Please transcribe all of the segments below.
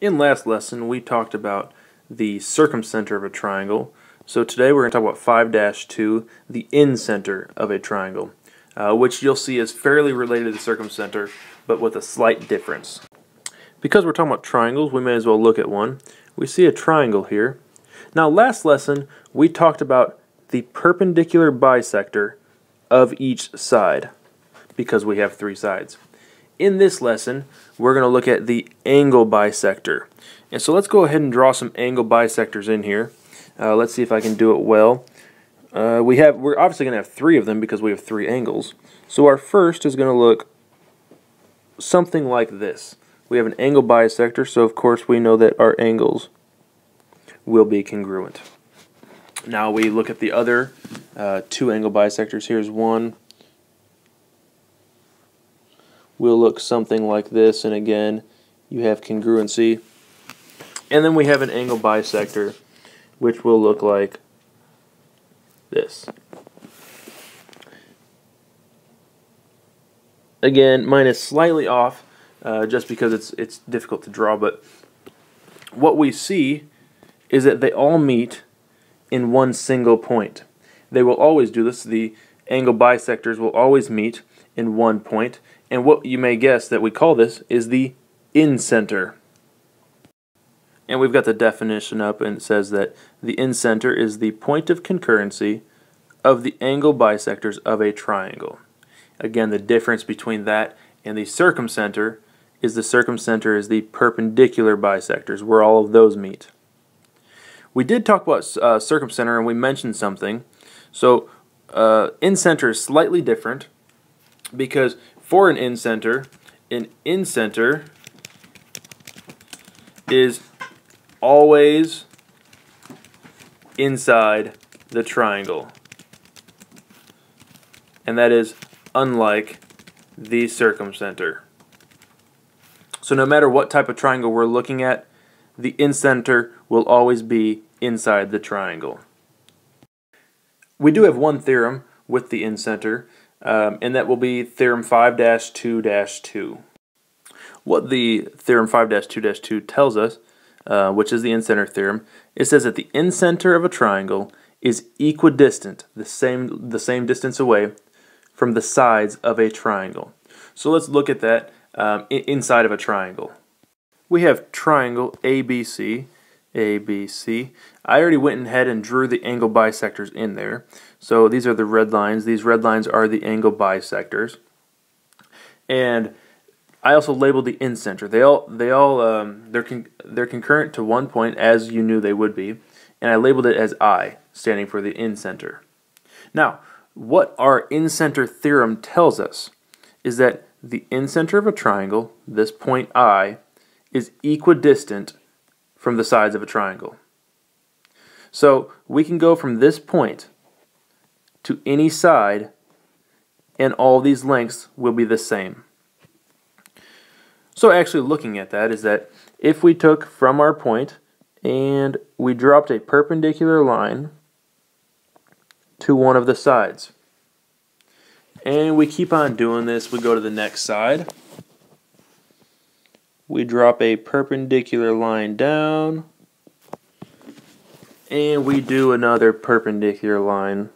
In last lesson, we talked about the circumcenter of a triangle. So today we're going to talk about 5-2, the incenter of a triangle, uh, which you'll see is fairly related to the circumcenter, but with a slight difference. Because we're talking about triangles, we may as well look at one. We see a triangle here. Now last lesson, we talked about the perpendicular bisector of each side, because we have three sides. In this lesson, we're going to look at the angle bisector. And so let's go ahead and draw some angle bisectors in here. Uh, let's see if I can do it well. Uh, we have, we're obviously going to have three of them because we have three angles. So our first is going to look something like this. We have an angle bisector, so of course we know that our angles will be congruent. Now we look at the other uh, two angle bisectors. Here's one, will look something like this and again you have congruency. And then we have an angle bisector which will look like this. Again mine is slightly off uh, just because it's it's difficult to draw but what we see is that they all meet in one single point. They will always do this. The angle bisectors will always meet in one point and what you may guess that we call this is the incenter. And we've got the definition up and it says that the incenter is the point of concurrency of the angle bisectors of a triangle. Again, the difference between that and the circumcenter is the circumcenter is the perpendicular bisectors, where all of those meet. We did talk about uh, circumcenter and we mentioned something. So uh, incenter is slightly different because for an incenter, an incenter is always inside the triangle. And that is unlike the circumcenter. So no matter what type of triangle we're looking at, the incenter will always be inside the triangle. We do have one theorem with the incenter, um, and that will be theorem 5-2-2. What the theorem 5-2-2 tells us, uh, which is the incenter theorem, it says that the incenter of a triangle is equidistant, the same, the same distance away from the sides of a triangle. So let's look at that um, inside of a triangle. We have triangle ABC, a, B, C. I already went ahead and drew the angle bisectors in there. So these are the red lines. These red lines are the angle bisectors. And I also labeled the incenter. They all they all um, they're con they're concurrent to one point as you knew they would be, and I labeled it as I, standing for the incenter. Now, what our incenter theorem tells us is that the incenter of a triangle, this point I, is equidistant from the sides of a triangle. So we can go from this point to any side and all these lengths will be the same. So actually looking at that is that if we took from our point and we dropped a perpendicular line to one of the sides and we keep on doing this, we go to the next side we drop a perpendicular line down. And we do another perpendicular line.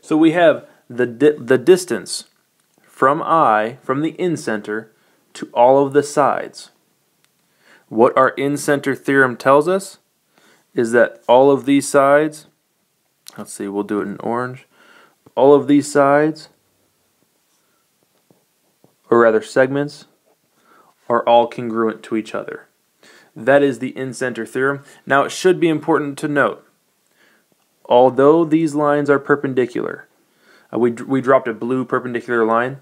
So we have the di the distance from I from the incenter to all of the sides. What our incenter theorem tells us is that all of these sides let's see we'll do it in orange. All of these sides or rather segments, are all congruent to each other. That is the incenter theorem. Now it should be important to note, although these lines are perpendicular, uh, we, we dropped a blue perpendicular line,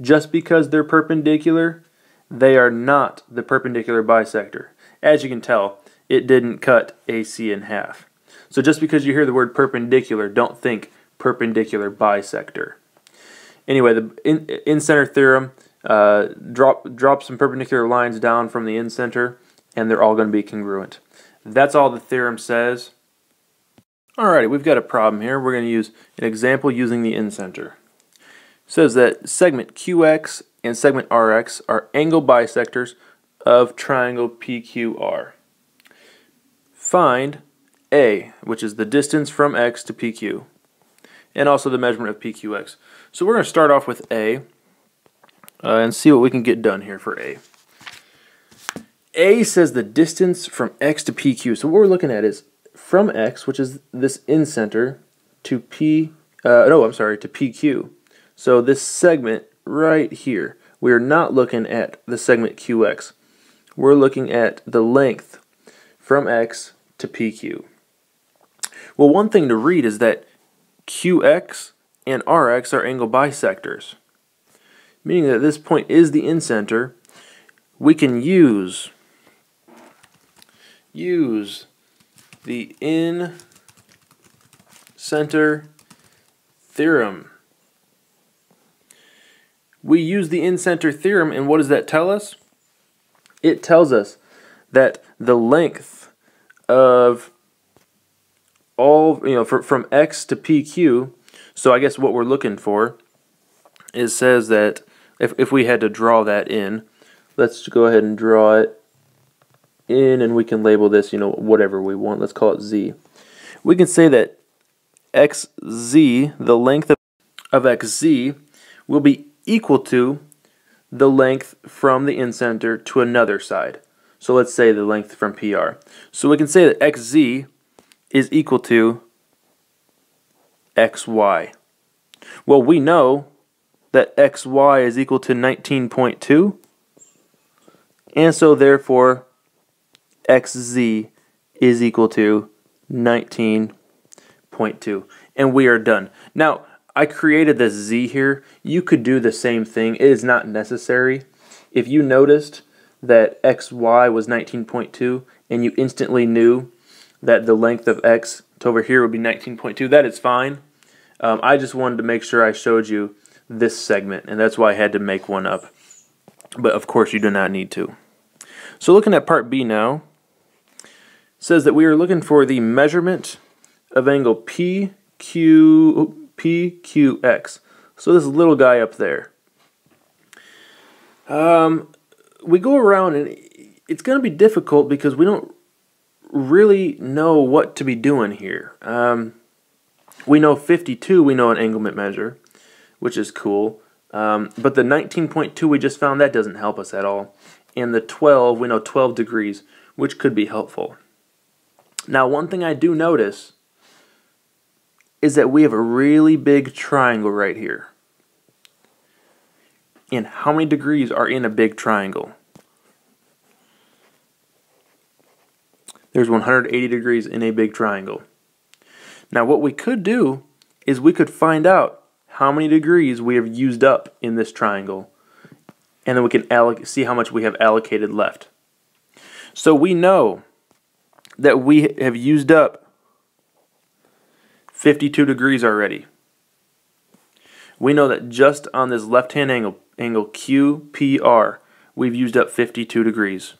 just because they're perpendicular, they are not the perpendicular bisector. As you can tell, it didn't cut AC in half. So just because you hear the word perpendicular, don't think perpendicular bisector. Anyway, the in, incenter theorem, uh, drop, drop some perpendicular lines down from the incenter, and they're all going to be congruent. That's all the theorem says. Alrighty, we've got a problem here. We're going to use an example using the incenter. says that segment QX and segment RX are angle bisectors of triangle PQR. Find A, which is the distance from X to PQ, and also the measurement of PQX. So we're going to start off with A uh, and see what we can get done here for A. A says the distance from X to PQ. So what we're looking at is from X, which is this incenter, to P, uh, no, I'm sorry, to PQ. So this segment right here, we're not looking at the segment QX. We're looking at the length from X to PQ. Well, one thing to read is that QX and RX are angle bisectors, meaning that this point is the incenter. We can use use the in center theorem. We use the in-center theorem, and what does that tell us? It tells us that the length of all, you know, for, from x to pq, so I guess what we're looking for is says that if, if we had to draw that in, let's go ahead and draw it in, and we can label this, you know, whatever we want. Let's call it z. We can say that xz, the length of, of xz, will be equal to the length from the incenter to another side. So let's say the length from PR. So we can say that xz is equal to xy. Well, we know that xy is equal to 19.2, and so therefore xz is equal to 19.2. and we are done. Now I created this z here. You could do the same thing. It is not necessary. If you noticed that xy was 19.2 and you instantly knew that the length of x to over here would be 19.2, that is fine. Um, I just wanted to make sure I showed you this segment and that's why I had to make one up. But of course you do not need to. So looking at part B now, says that we are looking for the measurement of angle PQ, PQX. So this little guy up there. Um, we go around and it's going to be difficult because we don't really know what to be doing here. Um, we know 52, we know an anglement measure, which is cool. Um, but the 19.2 we just found, that doesn't help us at all. And the 12, we know 12 degrees, which could be helpful. Now, one thing I do notice is that we have a really big triangle right here. And how many degrees are in a big triangle? There's 180 degrees in a big triangle. Now what we could do is we could find out how many degrees we have used up in this triangle and then we can see how much we have allocated left. So we know that we have used up 52 degrees already. We know that just on this left-hand angle, angle QPR, we've used up 52 degrees.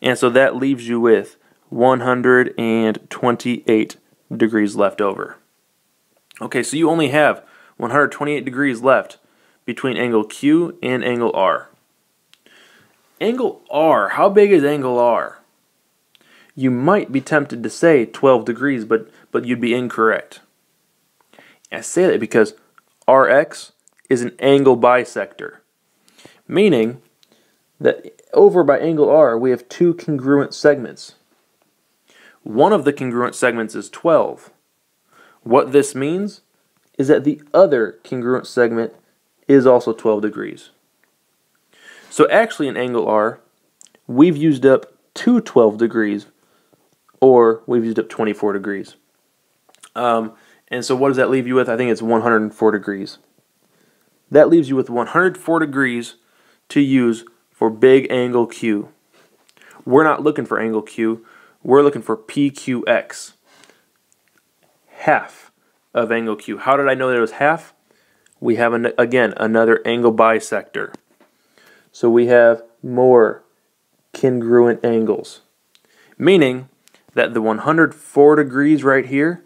And so that leaves you with 128 degrees left over. Okay, so you only have 128 degrees left between angle Q and angle R. Angle R, how big is angle R? You might be tempted to say 12 degrees, but, but you'd be incorrect. I say that because Rx is an angle bisector, meaning that over by angle R we have two congruent segments. One of the congruent segments is 12. What this means is that the other congruent segment is also 12 degrees. So actually in angle R, we've used up two 12 degrees or we've used up 24 degrees. Um, and so what does that leave you with? I think it's 104 degrees. That leaves you with 104 degrees to use for big angle Q. We're not looking for angle Q. We're looking for PQX. Half of angle Q. How did I know that it was half? We have, an, again, another angle bisector. So we have more congruent angles. Meaning that the 104 degrees right here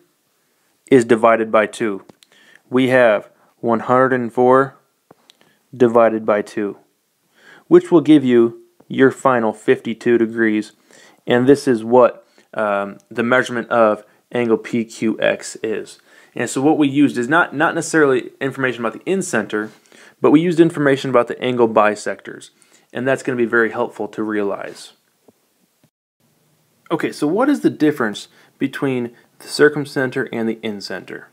is divided by 2. We have 104 divided by 2, which will give you your final 52 degrees. And this is what um, the measurement of angle PQX is. And so what we used is not, not necessarily information about the incenter, but we used information about the angle bisectors. And that's going to be very helpful to realize. Okay, so what is the difference between the circumcenter and the incenter?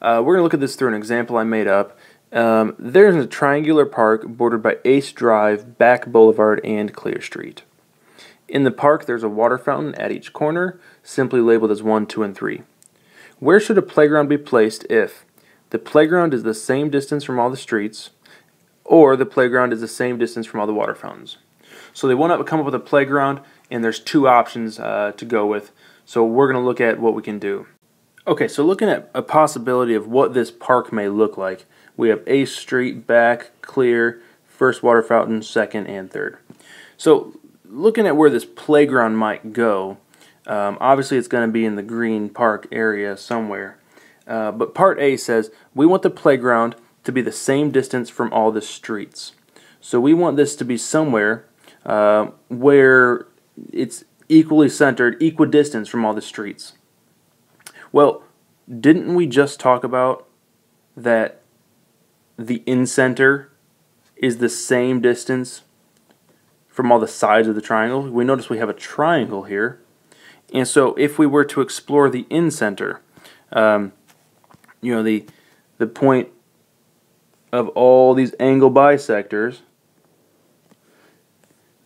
Uh, we're going to look at this through an example I made up. Um, there's a triangular park bordered by Ace Drive, Back Boulevard, and Clear Street. In the park, there's a water fountain at each corner, simply labeled as 1, 2, and 3. Where should a playground be placed if the playground is the same distance from all the streets, or the playground is the same distance from all the water fountains? So they want to come up with a playground, and there's two options uh, to go with. So we're going to look at what we can do. Okay, so looking at a possibility of what this park may look like, we have A Street, back, clear, first water fountain, second, and third. So looking at where this playground might go, um, obviously it's going to be in the green park area somewhere. Uh, but part A says we want the playground to be the same distance from all the streets. So we want this to be somewhere uh, where it's equally centered, equidistant from all the streets. Well, didn't we just talk about that the incenter is the same distance from all the sides of the triangle. We notice we have a triangle here. And so if we were to explore the incenter, um, you know, the, the point of all these angle bisectors,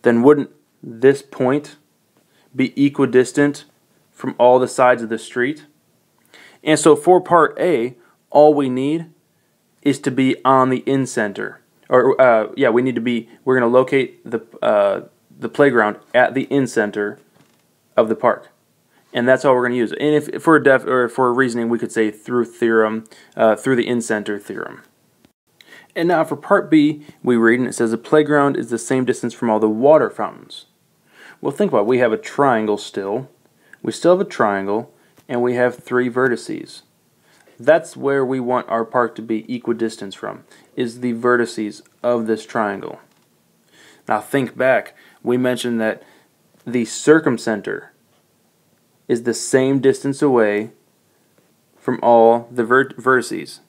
then wouldn't this point be equidistant from all the sides of the street? And so for part A, all we need is to be on the incenter or uh, yeah, we need to be. We're going to locate the uh, the playground at the incenter of the park, and that's all we're going to use. And if, for a def or for a reasoning, we could say through theorem, uh, through the incenter theorem. And now for part B, we read and it says the playground is the same distance from all the water fountains. Well, think about it. We have a triangle still. We still have a triangle, and we have three vertices. That's where we want our park to be equidistant from, is the vertices of this triangle. Now think back, we mentioned that the circumcenter is the same distance away from all the vert vertices.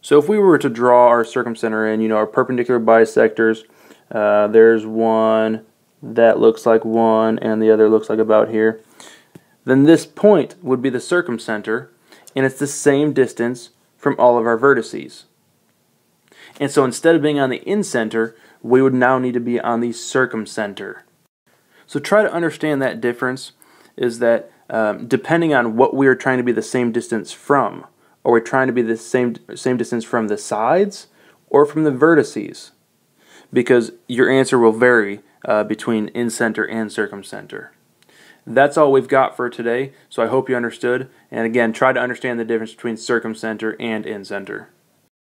So if we were to draw our circumcenter in, you know, our perpendicular bisectors, uh, there's one that looks like one and the other looks like about here, then this point would be the circumcenter and it's the same distance from all of our vertices. And so instead of being on the incenter, we would now need to be on the circumcenter. So try to understand that difference is that um, depending on what we are trying to be the same distance from, are we trying to be the same, same distance from the sides or from the vertices? Because your answer will vary uh, between incenter and circumcenter. That's all we've got for today, so I hope you understood. And again, try to understand the difference between circumcenter and incenter.